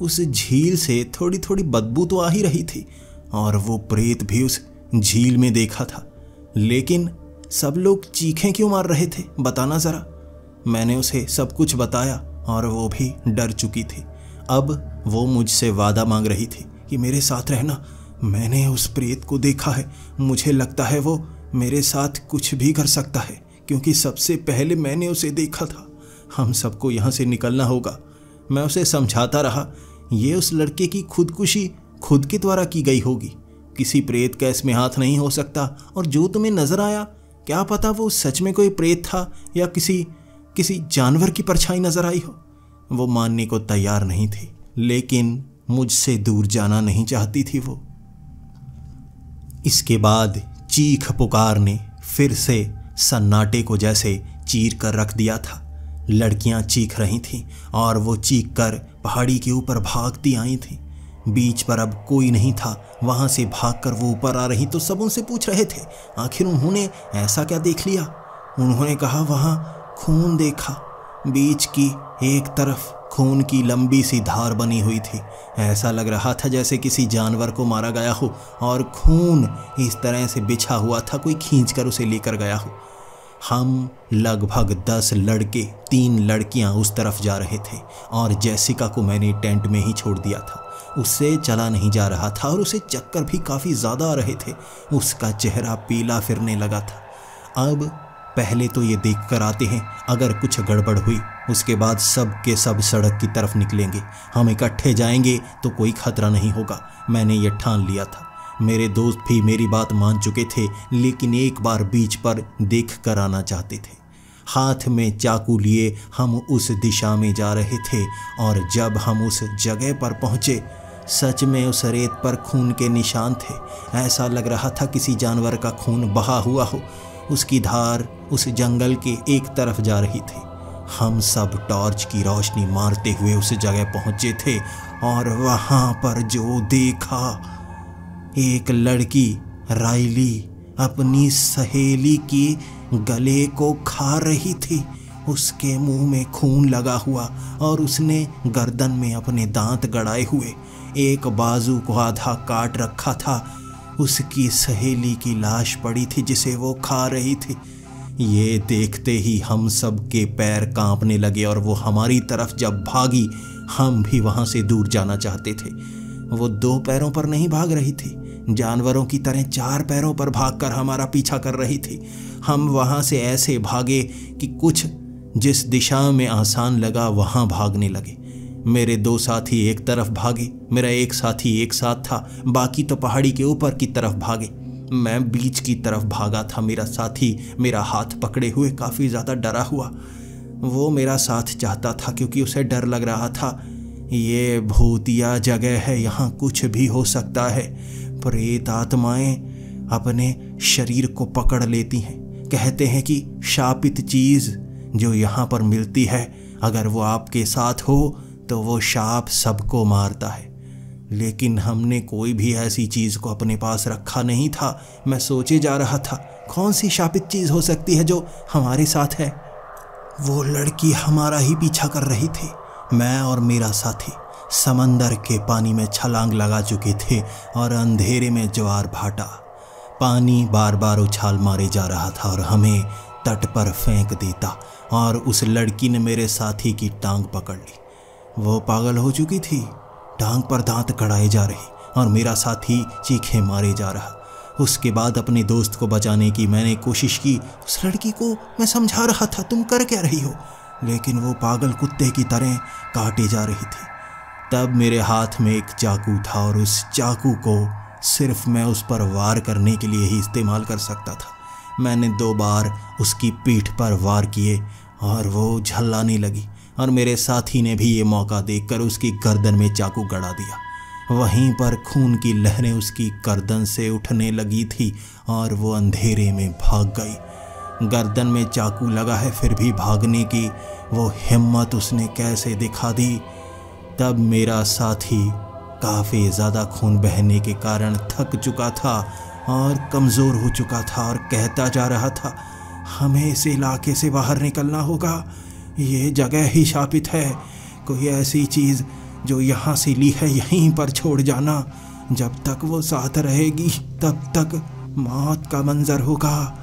उस झील से थोड़ी थोड़ी बदबू तो आ ही रही थी, और वो प्रेत भी उस झील में देखा था। लेकिन सब लोग चीखें क्यों मार रहे थे, बताना जरा? मैंने उसे सब कुछ बताया, और वो भी डर चुकी थी। अब वो मुझसे वादा मांग रही थी कि मेरे साथ रहना। मैंने उस प्रेत को देखा है। मुझे लगता है वो मेरे साथ कुछ भी कर सकता है, क्योंकि सबसे पहले मैंने उसे देखा था। हम सबको यहाँ से निकलना होगा। मैं उसे समझाता रहा, ये उस लड़के की खुदकुशी खुद के द्वारा की गई होगी। किसी प्रेत का इसमें हाथ नहीं हो सकता, और जो तुम्हें नज़र आया, क्या पता वो सच में कोई प्रेत था या किसी किसी जानवर की परछाई नज़र आई हो? वो मानने को तैयार नहीं थी, लेकिन मुझसे दूर जाना नहीं चाहती थी वो। इसके बाद चीख पुकार ने फिर से सन्नाटे को जैसे चीर कर रख दिया था। लड़कियाँ चीख रही थीं और वो चीख कर पहाड़ी के ऊपर भागती आई थीं। बीच पर अब कोई नहीं था। वहाँ से भागकर वो ऊपर आ रही तो सब उनसे पूछ रहे थे, आखिर उन्होंने ऐसा क्या देख लिया? उन्होंने कहा, वहाँ खून देखा। बीच की एक तरफ़ खून की लंबी सी धार बनी हुई थी। ऐसा लग रहा था जैसे किसी जानवर को मारा गया हो और खून इस तरह से बिछा हुआ था कोई खींच कर उसे लेकर गया हो। हम लगभग दस लड़के, तीन लड़कियाँ उस तरफ़ जा रहे थे और जैसिका को मैंने टेंट में ही छोड़ दिया था। उससे चला नहीं जा रहा था और उसे चक्कर भी काफ़ी ज़्यादा आ रहे थे। उसका चेहरा पीला फिरने लगा था। अब पहले तो ये देख कर आते हैं, अगर कुछ गड़बड़ हुई, उसके बाद सब के सब सड़क की तरफ़ निकलेंगे। हम इकट्ठे जाएँगे तो कोई खतरा नहीं होगा। मैंने ये ठान लिया था। मेरे दोस्त भी मेरी बात मान चुके थे, लेकिन एक बार बीच पर देख कर आना चाहते थे। हाथ में चाकू लिए हम उस दिशा में जा रहे थे, और जब हम उस जगह पर पहुँचे, सच में उस रेत पर खून के निशान थे। ऐसा लग रहा था किसी जानवर का खून बहा हुआ हो। उसकी धार उस जंगल के एक तरफ़ जा रही थी। हम सब टॉर्च की रोशनी मारते हुए उस जगह पहुँचे थे, और वहाँ पर जो देखा एक लड़की रायली अपनी सहेली की गले को खा रही थी। उसके मुँह में खून लगा हुआ और उसने गर्दन में अपने दांत गड़ाए हुए एक बाजू को आधा काट रखा था। उसकी सहेली की लाश पड़ी थी जिसे वो खा रही थी। ये देखते ही हम सब के पैर कांपने लगे और वो हमारी तरफ़ जब भागी, हम भी वहाँ से दूर जाना चाहते थे। वो दो पैरों पर नहीं भाग रही थी। जानवरों की तरह चार पैरों पर भागकर हमारा पीछा कर रही थी। हम वहाँ से ऐसे भागे कि कुछ जिस दिशा में आसान लगा वहाँ भागने लगे। मेरे दो साथी एक तरफ़ भागे, मेरा एक साथी एक साथ था, बाकी तो पहाड़ी के ऊपर की तरफ़ भागे। मैं बीच की तरफ़ भागा था, मेरा साथी मेरा हाथ पकड़े हुए काफ़ी ज़्यादा डरा हुआ। वो मेरा साथ चाहता था क्योंकि उसे डर लग रहा था। ये भूतिया जगह है, यहाँ कुछ भी हो सकता है। प्रेत आत्माएँ अपने शरीर को पकड़ लेती हैं। कहते हैं कि शापित चीज़ जो यहाँ पर मिलती है, अगर वो आपके साथ हो तो वो शाप सबको मारता है। लेकिन हमने कोई भी ऐसी चीज़ को अपने पास रखा नहीं था। मैं सोचे जा रहा था, कौन सी शापित चीज़ हो सकती है जो हमारे साथ है? वो लड़की हमारा ही पीछा कर रही थी, मैं और मेरा साथी। समंदर के पानी में छलांग लगा चुके थे और अंधेरे में ज्वार भाटा। पानी बार बार उछाल मारे जा रहा था और हमें तट पर फेंक देता और उस लड़की ने मेरे साथी की टांग पकड़ ली। वो पागल हो चुकी थी। टांग पर दांत कड़ाए जा रही और मेरा साथी चीखे मारे जा रहा। उसके बाद अपने दोस्त को बचाने की मैंने कोशिश की। उस लड़की को मैं समझा रहा था, तुम कर क्या रही हो? लेकिन वो पागल कुत्ते की तरह काटे जा रही थी। तब मेरे हाथ में एक चाकू था और उस चाकू को सिर्फ़ मैं उस पर वार करने के लिए ही इस्तेमाल कर सकता था। मैंने दो बार उसकी पीठ पर वार किए और वो झल्लाने लगी और मेरे साथी ने भी ये मौका देखकर उसकी गर्दन में चाकू गड़ा दिया। वहीं पर खून की लहरें उसकी गर्दन से उठने लगी थी और वो अंधेरे में भाग गई। गर्दन में चाकू लगा है फिर भी भागने की वो हिम्मत उसने कैसे दिखा दी? तब मेरा साथी काफ़ी ज़्यादा खून बहने के कारण थक चुका था और कमज़ोर हो चुका था और कहता जा रहा था, हमें इस इलाके से बाहर निकलना होगा। ये जगह ही शापित है। कोई ऐसी चीज़ जो यहाँ से ली है यहीं पर छोड़ जाना। जब तक वो साथ रहेगी, तब तक मौत का मंजर होगा।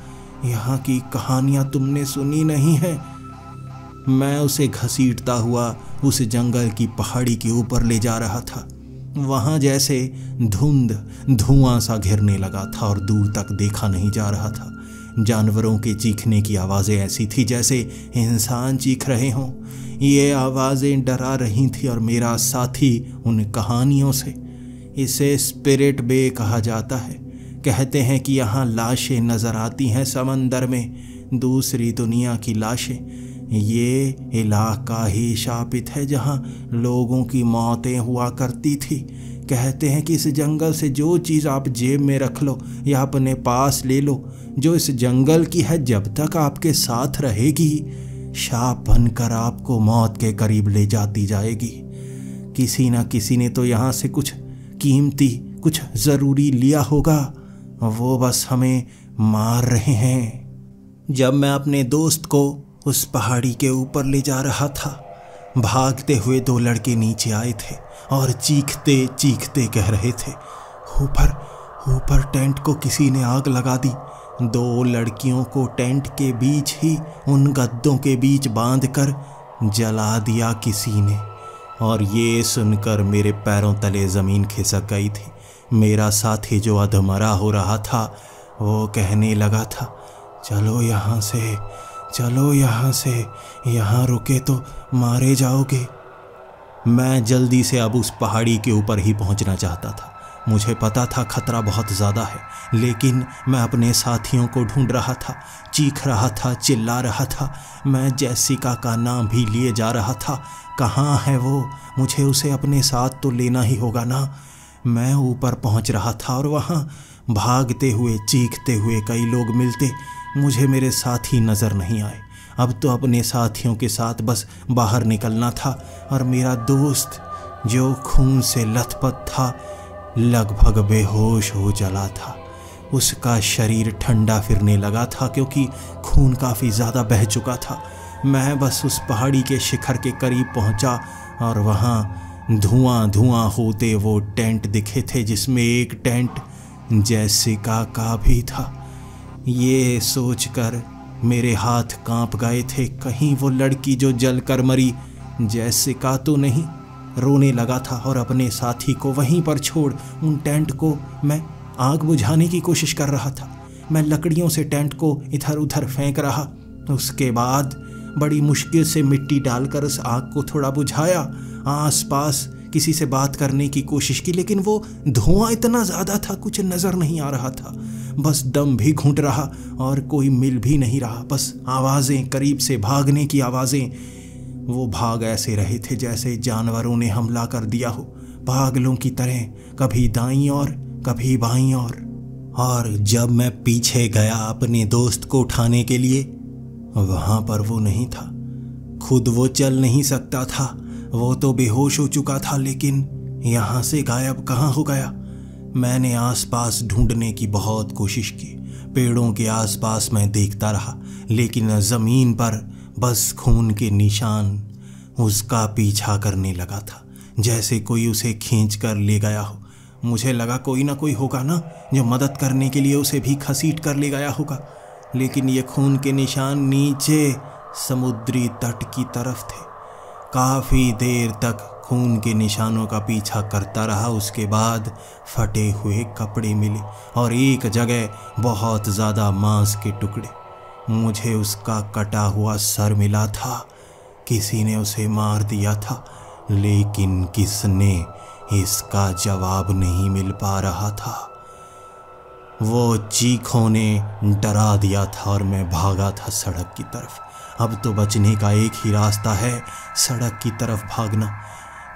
यहाँ की कहानियाँ तुमने सुनी नहीं है। मैं उसे घसीटता हुआ उस जंगल की पहाड़ी के ऊपर ले जा रहा था। वहाँ जैसे धुंध धुआँ सा घिरने लगा था और दूर तक देखा नहीं जा रहा था। जानवरों के चीखने की आवाज़ें ऐसी थी जैसे इंसान चीख रहे हों। ये आवाज़ें डरा रही थी और मेरा साथी उन कहानियों से। इसे स्पिरिट बे कहा जाता है। कहते हैं कि यहाँ लाशें नज़र आती हैं समंदर में। दूसरी दुनिया की लाशें ये इलाका ही शापित है जहाँ लोगों की मौतें हुआ करती थी। कहते हैं कि इस जंगल से जो चीज़ आप जेब में रख लो या अपने पास ले लो, जो इस जंगल की है, जब तक आपके साथ रहेगी, शाप बनकर आपको मौत के करीब ले जाती जाएगी। किसी ना किसी ने तो यहाँ से कुछ कीमती, कुछ ज़रूरी लिया होगा। वो बस हमें मार रहे हैं। जब मैं अपने दोस्त को उस पहाड़ी के ऊपर ले जा रहा था। भागते हुए दो लड़के नीचे आए थे और चीखते चीखते कह रहे थे, ऊपर ऊपर टेंट को किसी ने आग लगा दी। दो लड़कियों को टेंट के बीच ही, उन गद्दों के बीच बाँध कर जला दिया किसी ने। और ये सुनकर मेरे पैरों तले ज़मीन खिसक गई थी। मेरा साथी जो अधमरा हो रहा था, वो कहने लगा था, चलो यहाँ से चलो यहाँ से। यहाँ रुके तो मारे जाओगे। मैं जल्दी से अब उस पहाड़ी के ऊपर ही पहुँचना चाहता था। मुझे पता था खतरा बहुत ज़्यादा है, लेकिन मैं अपने साथियों को ढूंढ रहा था, चीख रहा था, चिल्ला रहा था। मैं जैसिका का नाम भी लिए जा रहा था। कहाँ है वो? मुझे उसे अपने साथ तो लेना ही होगा ना? मैं ऊपर पहुँच रहा था और वहाँ भागते हुए, चीखते हुए कई लोग मिलते। मुझे मेरे साथी नज़र नहीं आए। अब तो अपने साथियों के साथ बस बाहर निकलना था और मेरा दोस्त, जो खून से लथपथ था, लगभग बेहोश हो जला था। उसका शरीर ठंडा फिरने लगा था क्योंकि खून काफ़ी ज़्यादा बह चुका था। मैं बस उस पहाड़ी के शिखर के करीब पहुँचा और वहाँ धुआँ धुआँ होते वो टेंट दिखे थे जिसमें एक टेंट जैसिका का भी था। ये सोचकर मेरे हाथ काँप गए थे। कहीं वो लड़की जो जल कर मरी, जैसे का तो नहीं। रोने लगा था और अपने साथी को वहीं पर छोड़ उन टेंट को मैं आग बुझाने की कोशिश कर रहा था। मैं लकड़ियों से टेंट को इधर उधर फेंक रहा। उसके बाद बड़ी मुश्किल से मिट्टी डालकर उस आग को थोड़ा बुझाया। आसपास किसी से बात करने की कोशिश की, लेकिन वो धुआँ इतना ज़्यादा था, कुछ नज़र नहीं आ रहा था। बस दम भी घुंट रहा और कोई मिल भी नहीं रहा। बस आवाज़ें, करीब से भागने की आवाज़ें। वो भाग ऐसे रहे थे जैसे जानवरों ने हमला कर दिया हो। पागलों की तरह, कभी दाई और कभी बाई और और जब मैं पीछे गया अपने दोस्त को उठाने के लिए, वहाँ पर वो नहीं था। खुद वो चल नहीं सकता था। वो तो बेहोश हो चुका था, लेकिन यहाँ से गायब कहाँ हो गया? मैंने आसपास ढूँढने की बहुत कोशिश की। पेड़ों के आसपास मैं देखता रहा, लेकिन ज़मीन पर बस खून के निशान उसका पीछा करने लगा था। जैसे कोई उसे खींच कर ले गया हो। मुझे लगा कोई ना कोई होगा ना, जो मदद करने के लिए उसे भी खसीट कर ले गया होगा। लेकिन ये खून के निशान नीचे समुद्री तट की तरफ़ थे। काफ़ी देर तक खून के निशानों का पीछा करता रहा, उसके बाद फटे हुए कपड़े मिले और एक जगह बहुत ज़्यादा मांस के टुकड़े। मुझे उसका कटा हुआ सर मिला था। किसी ने उसे मार दिया था, लेकिन किसने इसका जवाब नहीं मिल पा रहा था। वो चीखों ने डरा दिया था और मैं भागा था सड़क की तरफ़। अब तो बचने का एक ही रास्ता है, सड़क की तरफ़ भागना।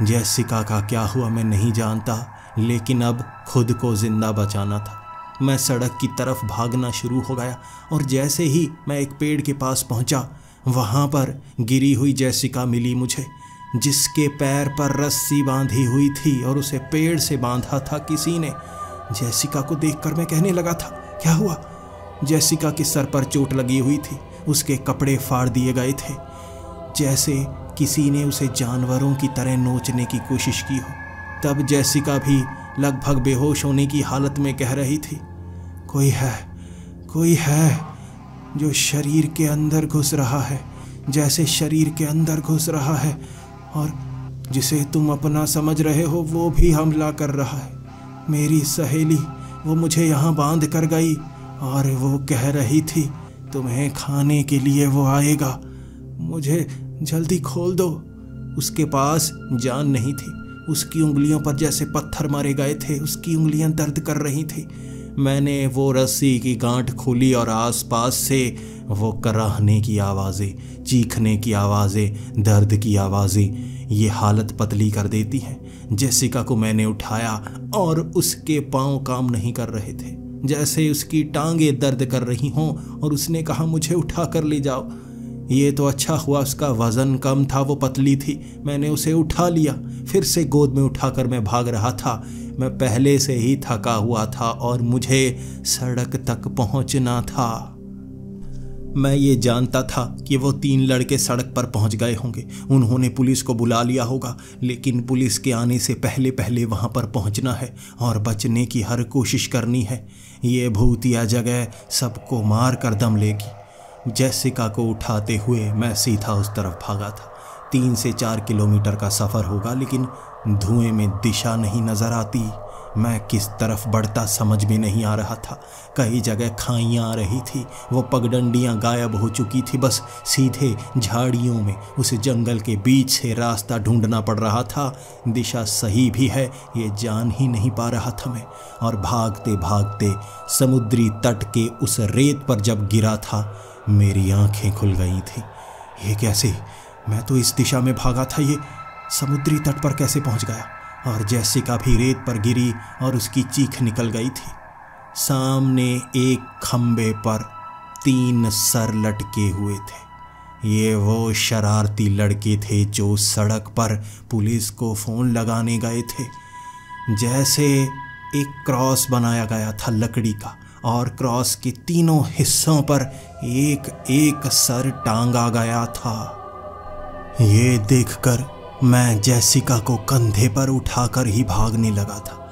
जैसिका का क्या हुआ मैं नहीं जानता, लेकिन अब खुद को ज़िंदा बचाना था। मैं सड़क की तरफ़ भागना शुरू हो गया और जैसे ही मैं एक पेड़ के पास पहुँचा, वहाँ पर गिरी हुई जैसिका मिली मुझे, जिसके पैर पर रस्सी बांधी हुई थी और उसे पेड़ से बांधा था किसी ने। जैसिका को देखकर मैं कहने लगा था, क्या हुआ? जैसिका के सर पर चोट लगी हुई थी, उसके कपड़े फाड़ दिए गए थे। जैसे किसी ने उसे जानवरों की तरह नोचने की कोशिश की हो। तब जैसिका भी लगभग बेहोश होने की हालत में कह रही थी, कोई है कोई है जो शरीर के अंदर घुस रहा है, जैसे शरीर के अंदर घुस रहा है, और जिसे तुम अपना समझ रहे हो, वो भी हमला कर रहा है। मेरी सहेली, वो मुझे यहाँ बाँध कर गई, और वो कह रही थी, तुम्हें खाने के लिए वो आएगा, मुझे जल्दी खोल दो। उसके पास जान नहीं थी। उसकी उंगलियों पर जैसे पत्थर मारे गए थे, उसकी उंगलियाँ दर्द कर रही थी। मैंने वो रस्सी की गांठ खोली और आसपास से वो कराहने की आवाज़ें, चीखने की आवाज़ें, दर्द की आवाज़ें, ये हालत पतली कर देती हैं। जैसिका को मैंने उठाया और उसके पाँव काम नहीं कर रहे थे। जैसे उसकी टांगे दर्द कर रही हों और उसने कहा, मुझे उठा कर ले जाओ। ये तो अच्छा हुआ उसका वज़न कम था, वो पतली थी। मैंने उसे उठा लिया। फिर से गोद में उठाकर मैं भाग रहा था। मैं पहले से ही थका हुआ था और मुझे सड़क तक पहुँचना था। मैं ये जानता था कि वो तीन लड़के सड़क पर पहुँच गए होंगे। उन्होंने पुलिस को बुला लिया होगा, लेकिन पुलिस के आने से पहले पहले वहाँ पर पहुँचना है और बचने की हर कोशिश करनी है। ये भूतिया जगह सबको मार कर दम लेगी। जैसिका को उठाते हुए मैं सीधा उस तरफ़ भागा था। तीन से चार किलोमीटर का सफ़र होगा, लेकिन धुएँ में दिशा नहीं नज़र आती। मैं किस तरफ़ बढ़ता समझ में नहीं आ रहा था। कई जगह खाइयाँ आ रही थी, वो पगडंडियाँ गायब हो चुकी थी। बस सीधे झाड़ियों में उस जंगल के बीच से रास्ता ढूंढना पड़ रहा था। दिशा सही भी है, ये जान ही नहीं पा रहा था मैं। और भागते भागते समुद्री तट के उस रेत पर जब गिरा था मेरी आँखें खुल गई थी। ये कैसे? मैं तो इस दिशा में भागा था, ये समुद्री तट पर कैसे पहुँच गया? और जैसिका भी रेत पर गिरी और उसकी चीख निकल गई थी। सामने एक खम्बे पर तीन सर लटके हुए थे। ये वो शरारती लड़के थे जो सड़क पर पुलिस को फ़ोन लगाने गए थे। जैसे एक क्रॉस बनाया गया था लकड़ी का। और क्रॉस के तीनों हिस्सों पर एक एक सर टांगा गया था। ये देखकर मैं जैसिका को कंधे पर उठाकर ही भागने लगा था।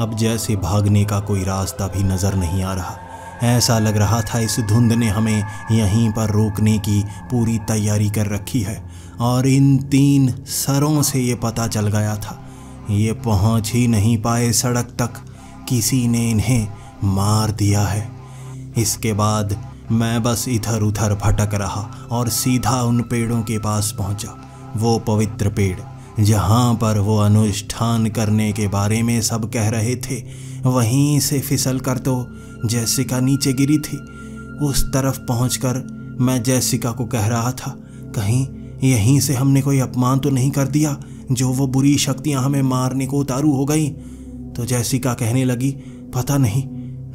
अब जैसे भागने का कोई रास्ता भी नज़र नहीं आ रहा, ऐसा लग रहा था इस धुंध ने हमें यहीं पर रोकने की पूरी तैयारी कर रखी है, और इन तीन सरों से ये पता चल गया था। ये पहुँच ही नहीं पाए सड़क तक। किसी ने इन्हें मार दिया है। इसके बाद मैं बस इधर उधर भटक रहा और सीधा उन पेड़ों के पास पहुँचा। वो पवित्र पेड़, जहाँ पर वो अनुष्ठान करने के बारे में सब कह रहे थे, वहीं से फिसल कर तो जैसिका नीचे गिरी थी। उस तरफ़ पहुंचकर मैं जैसिका को कह रहा था, कहीं यहीं से हमने कोई अपमान तो नहीं कर दिया? जो वो बुरी शक्तियाँ हमें मारने को उतारू हो गई? तो जैसिका कहने लगी, पता नहीं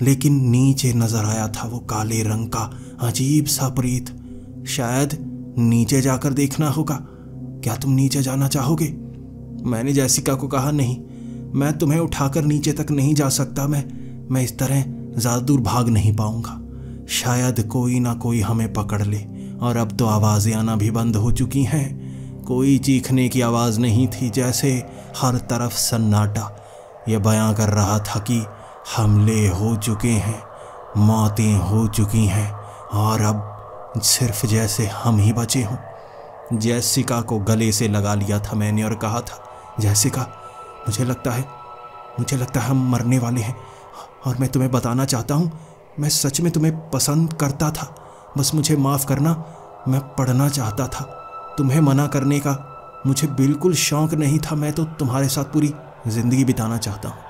लेकिन नीचे नज़र आया था वो काले रंग का, अजीब सा प्रीत। शायद नीचे जाकर देखना होगा। क्या तुम नीचे जाना चाहोगे? मैंने जैसिका को कहा, नहीं, मैं तुम्हें उठाकर नीचे तक नहीं जा सकता। मैं मैं इस तरह ज़्यादा दूर भाग नहीं पाऊँगा। शायद कोई ना कोई हमें पकड़ ले, और अब तो आवाज़ें आना भी बंद हो चुकी हैं। कोई चीखने की आवाज़ नहीं थी जैसे हर तरफ़ सन्नाटा। यह बयां कर रहा था कि हमले हो चुके हैं, मौतें हो चुकी हैं, और अब सिर्फ़ जैसे हम ही बचे हों। जैसिका को गले से लगा लिया था मैंने और कहा था, जैसिका, मुझे लगता है, मुझे लगता है हम मरने वाले हैं, और मैं तुम्हें बताना चाहता हूँ, मैं सच में तुम्हें पसंद करता था। बस मुझे माफ़ करना, मैं पढ़ना चाहता था। तुम्हें मना करने का मुझे बिल्कुल शौक नहीं था, मैं तो तुम्हारे साथ पूरी ज़िंदगी बिताना चाहता हूँ।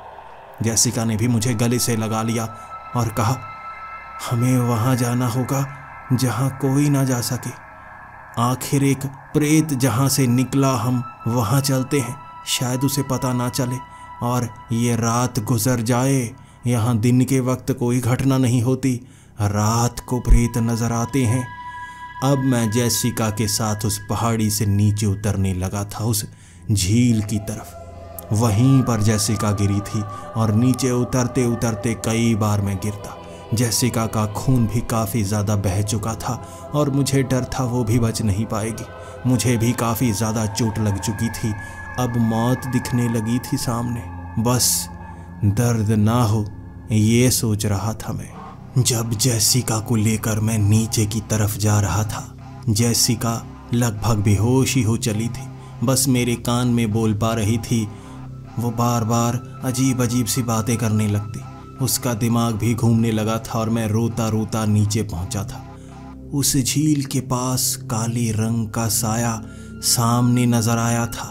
जैसिका ने भी मुझे गले से लगा लिया और कहा, हमें वहाँ जाना होगा जहाँ कोई ना जा सके। आखिर एक प्रेत जहाँ से निकला हम वहाँ चलते हैं। शायद उसे पता ना चले और ये रात गुजर जाए। यहाँ दिन के वक्त कोई घटना नहीं होती। रात को प्रेत नज़र आते हैं। अब मैं जैसिका के साथ उस पहाड़ी से नीचे उतरने लगा था, उस झील की तरफ़। वहीं पर जैसिका गिरी थी और नीचे उतरते उतरते कई बार मैं गिरता। जैसिका का खून भी काफ़ी ज़्यादा बह चुका था और मुझे डर था वो भी बच नहीं पाएगी। मुझे भी काफ़ी ज़्यादा चोट लग चुकी थी। अब मौत दिखने लगी थी सामने। बस दर्द ना हो, ये सोच रहा था मैं। जब जैसिका को लेकर मैं नीचे की तरफ़ जा रहा था, जैसिका लगभग बेहोश ही हो चली थी। बस मेरे कान में बोल पा रही थी वो बार बार अजीब अजीब सी बातें करने लगती। उसका दिमाग भी घूमने लगा था और मैं रोता रोता नीचे पहुँचा था। उस झील के पास काले रंग का साया सामने नज़र आया था।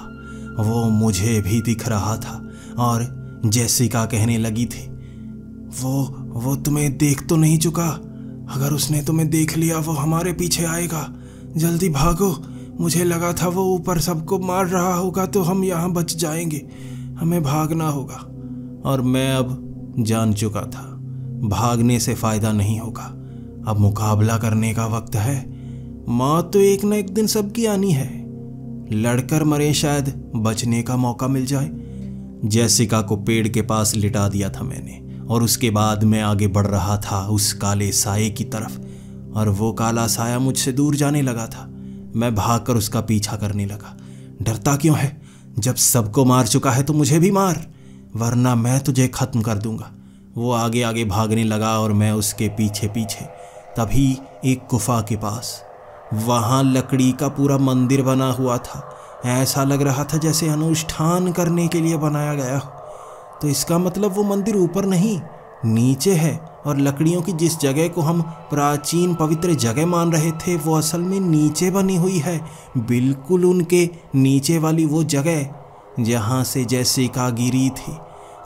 वो मुझे भी दिख रहा था और जैसिका कहने लगी थी, वो वो तुम्हें देख तो नहीं चुका? अगर उसने तुम्हें देख लिया, वो हमारे पीछे आएगा। जल्दी भागो। मुझे लगा था वो ऊपर सबको मार रहा होगा तो हम यहाँ बच जाएँगे। हमें भागना होगा। और मैं अब जान चुका था, भागने से फ़ायदा नहीं होगा। अब मुकाबला करने का वक्त है। मौत तो एक न एक दिन सबकी आनी है। लड़कर मरे शायद बचने का मौका मिल जाए। जैसिका को पेड़ के पास लिटा दिया था मैंने, और उसके बाद मैं आगे बढ़ रहा था उस काले साये की तरफ़, और वो काला साया मुझसे दूर जाने लगा था। मैं भागकर उसका पीछा करने लगा। डरता क्यों है? जब सबको मार चुका है तो मुझे भी मार, वरना मैं तुझे खत्म कर दूँगा। वो आगे आगे भागने लगा और मैं उसके पीछे पीछे, तभी एक गुफा के पास, वहाँ लकड़ी का पूरा मंदिर बना हुआ था। ऐसा लग रहा था जैसे अनुष्ठान करने के लिए बनाया गया हो। तो इसका मतलब वो मंदिर ऊपर नहीं नीचे है और लकड़ियों की जिस जगह को हम प्राचीन पवित्र जगह मान रहे थे, वो असल में नीचे बनी हुई है। बिल्कुल उनके नीचे वाली वो जगह, जहाँ से जैसे का गिरी थी,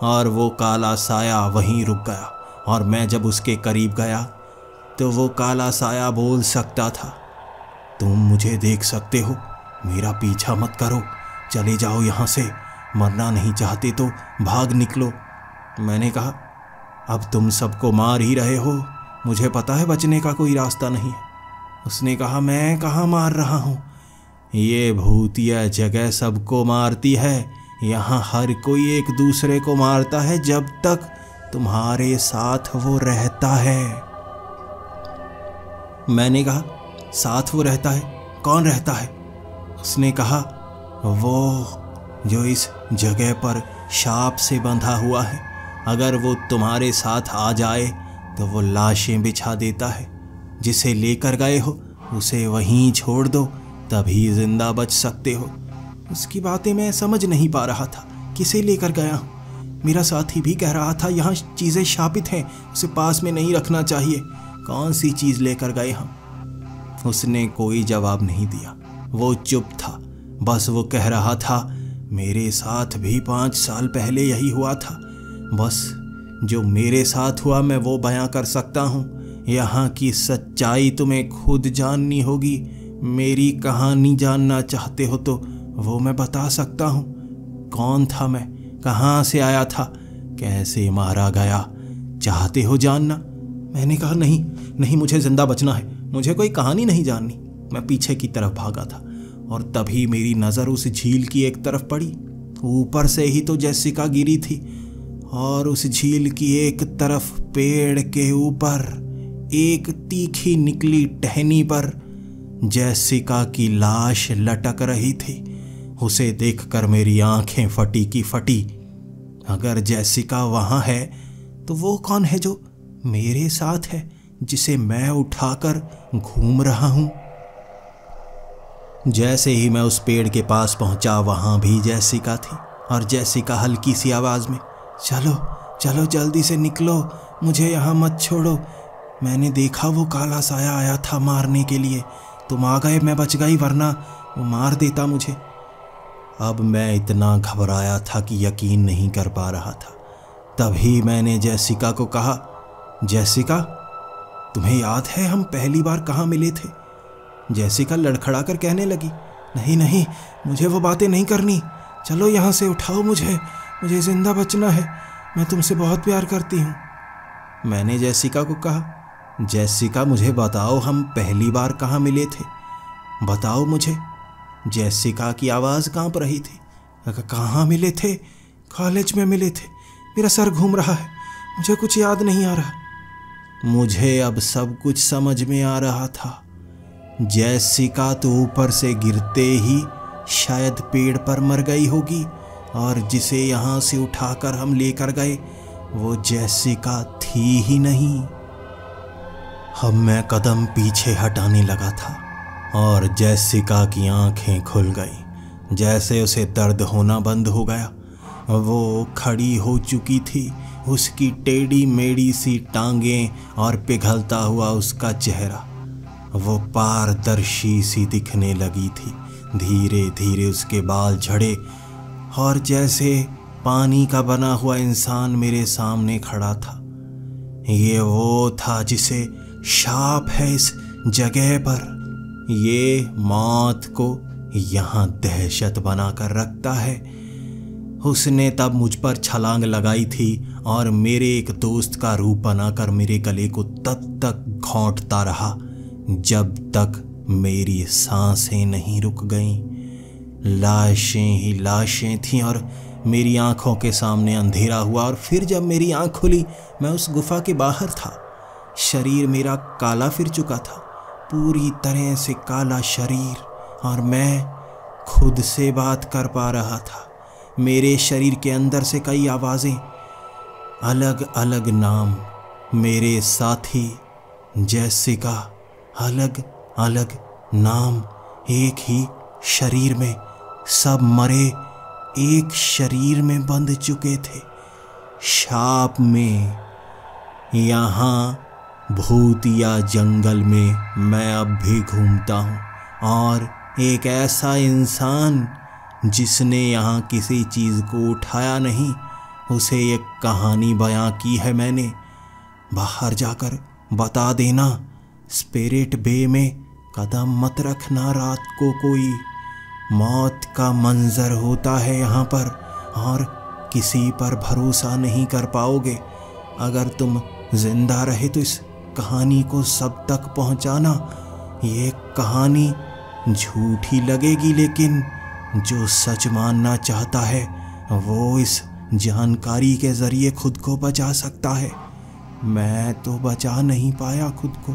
और वो काला साया वहीं रुक गया, और मैं जब उसके करीब गया तो वो काला साया बोल सकता था, तुम मुझे देख सकते हो, मेरा पीछा मत करो, चले जाओ यहाँ से, मरना नहीं चाहते तो भाग निकलो। मैंने कहा अब तुम सबको मार ही रहे हो। मुझे पता है बचने का कोई रास्ता नहीं। उसने कहा, मैं कहाँ मार रहा हूँ? ये भूतिया जगह सबको मारती है। यहाँ हर कोई एक दूसरे को मारता है जब तक तुम्हारे साथ वो रहता है। मैंने कहा, साथ वो रहता है? कौन रहता है? उसने कहा, वो जो इस जगह पर शाप से बंधा हुआ है। अगर वो तुम्हारे साथ आ जाए तो वो लाशें बिछा देता है। जिसे लेकर गए हो, उसे वहीं छोड़ दो, तभी ज़िंदा बच सकते हो। उसकी बातें मैं समझ नहीं पा रहा था, किसे लेकर गया हूँ? मेरा साथी भी कह रहा था, यहाँ चीज़ें शापित हैं, उसे पास में नहीं रखना चाहिए। कौन सी चीज़ लेकर गए हम? उसने कोई जवाब नहीं दिया। वो चुप था। बस वो कह रहा था, मेरे साथ भी पाँच साल पहले यही हुआ था। बस, जो मेरे साथ हुआ मैं वो बयां कर सकता हूँ। यहाँ की सच्चाई तुम्हें खुद जाननी होगी। मेरी कहानी जानना चाहते हो तो वो मैं बता सकता हूँ। कौन था मैं? कहाँ से आया था? कैसे मारा गया? चाहते हो जानना? मैंने कहा, नहीं नहीं, मुझे ज़िंदा बचना है। मुझे कोई कहानी नहीं जाननी। मैं पीछे की तरफ़ भागा था और तभी मेरी नज़र उस झील की एक तरफ़ पड़ी। ऊपर से ही तो जैसिका गिरी थी। और उस झील की एक तरफ़ पेड़ के ऊपर एक तीखी निकली टहनी पर जैसिका की लाश लटक रही थी। उसे देखकर मेरी आँखें फटी की फटी। अगर जैसिका वहाँ है तो वो कौन है जो मेरे साथ है, जिसे मैं उठाकर घूम रहा हूँ? जैसे ही मैं उस पेड़ के पास पहुँचा, वहाँ भी जैसिका थी और जैसिका हल्की सी आवाज़ में चलो चलो जल्दी से निकलो, मुझे यहाँ मत छोड़ो। मैंने देखा वो काला साया आया था मारने के लिए। तुम आ गए, मैं बच गई, वरना वो मार देता मुझे। अब मैं इतना घबराया था कि यकीन नहीं कर पा रहा था। तभी मैंने जैसिका को कहा, जैसिका, तुम्हें याद है हम पहली बार कहाँ मिले थे? जैसिका लड़खड़ा कर कहने लगी, नहीं नहीं, मुझे वो बातें नहीं करनी। चलो यहाँ से उठाओ मुझे मुझे ज़िंदा बचना है। मैं तुमसे बहुत प्यार करती हूँ। मैंने जैसिका को कहा, जैसिका मुझे बताओ हम पहली बार कहाँ मिले थे। बताओ मुझे, जैसिका की आवाज़ काँप रही थी। कहाँ मिले थे? कॉलेज में मिले थे। मेरा सर घूम रहा है। मुझे कुछ याद नहीं आ रहा। मुझे अब सब कुछ समझ में आ रहा था। जैसिका तो ऊपर से गिरते ही शायद पेड़ पर मर गई होगी। और जिसे यहाँ से उठाकर हम लेकर गए, वो जैसिका थी ही नहीं। अब मैं कदम पीछे हटाने लगा था और जैसिका की आँखें खुल गई, जैसे उसे दर्द होना बंद हो गया, वो खड़ी हो चुकी थी, उसकी टेढ़ी मेढ़ी सी टांगें और पिघलता हुआ उसका चेहरा। वो पारदर्शी सी दिखने लगी थी धीरे धीरे उसके बाल झड़े और जैसे पानी का बना हुआ इंसान मेरे सामने खड़ा था। ये वो था जिसे शाप है इस जगह पर। ये मौत को यहाँ दहशत बनाकर रखता है। उसने तब मुझ पर छलांग लगाई थी और मेरे एक दोस्त का रूप बनाकर मेरे गले को तब तक घोंटता रहा, जब तक मेरी साँसें नहीं रुक गईं। लाशें ही लाशें थीं और मेरी आँखों के सामने अंधेरा हुआ और फिर जब मेरी आँख खुली, मैं उस गुफा के बाहर था। शरीर मेरा काला फिर चुका था। पूरी तरह से काला शरीर और मैं खुद से बात कर पा रहा था। मेरे शरीर के अंदर से कई आवाज़ें अलग अलग नाम मेरे साथी जैसिका अलग अलग नाम एक ही शरीर में सब मरे एक शरीर में बंध चुके थे। शाप में, यहाँ भूत या जंगल में मैं अब भी घूमता हूँ। और एक ऐसा इंसान जिसने यहाँ किसी चीज़ को उठाया नहीं, उसे एक कहानी बयां की है मैंने। बाहर जाकर बता देना, स्पिरिट बे में कदम मत रखना रात को कोई। मौत का मंजर होता है यहाँ पर और किसी पर भरोसा नहीं कर पाओगे। अगर तुम ज़िंदा रहे तो इस कहानी को सब तक पहुँचाना। ये कहानी झूठी लगेगी, लेकिन जो सच मानना चाहता है, वो इस जानकारी के ज़रिए खुद को बचा सकता है। मैं तो बचा नहीं पाया खुद को।